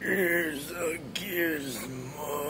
Here's a gizmo.